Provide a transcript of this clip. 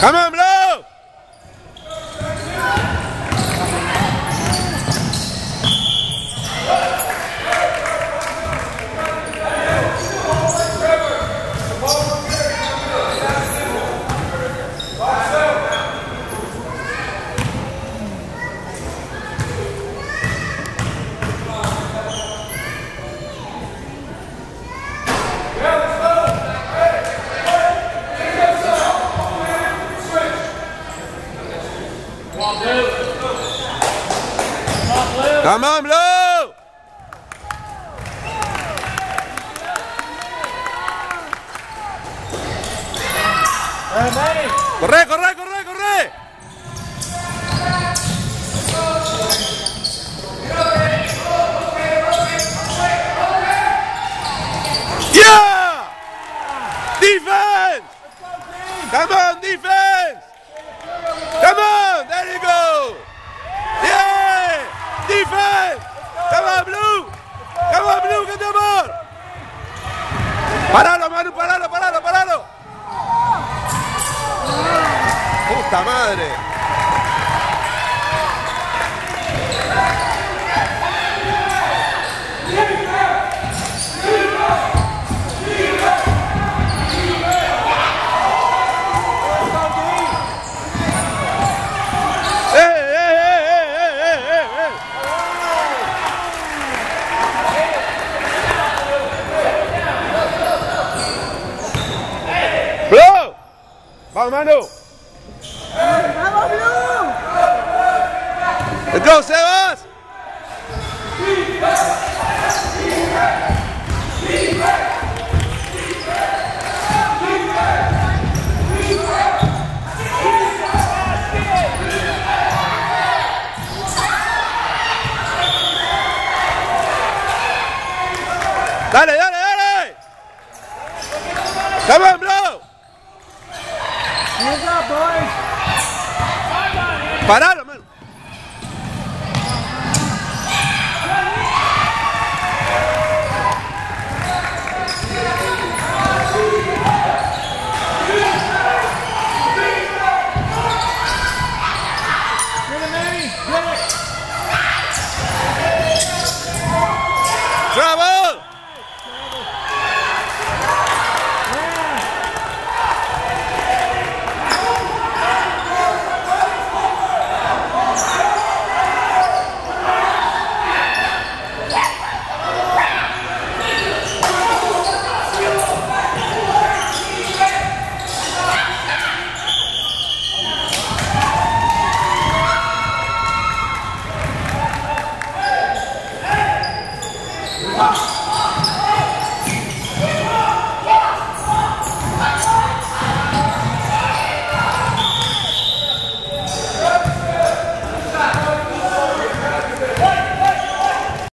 Come on, Blue! Come on, Blue! Corre, corre, corre, corre. Yeah! Defense! Come on, defense! Come on, there you go! Yeah! Defense! Come on, Blue! Come on, Blue, get the ball! Paralo, Manu, paralo, paralo, paralo! ¡Puta madre! ¡Vamos, Manu! ¡Vamos, Blue! ¡Let's go, Sebas! ¡Dale, dale, dale! ¡Come on, bro! Liga. Parada!